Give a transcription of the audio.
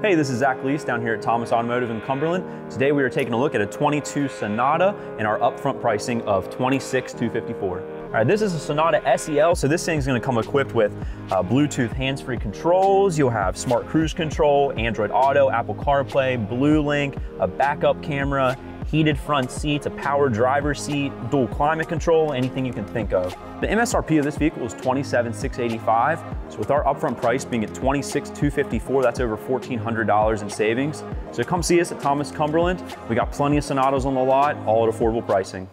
Hey, this is Zach Leese down here at Thomas Automotive in Cumberland. Today we are taking a look at a 22 Sonata and our upfront pricing of 26,254. All right, this is a Sonata SEL, so this thing's gonna come equipped with uh, Bluetooth hands-free controls, you'll have smart cruise control, Android Auto, Apple CarPlay, BlueLink, a backup camera, heated front seats, a power driver seat, dual climate control, anything you can think of. The MSRP of this vehicle is $27,685. So with our upfront price being at $26,254, that's over $1,400 in savings. So come see us at Thomas Cumberland. We got plenty of Sonatas on the lot, all at affordable pricing.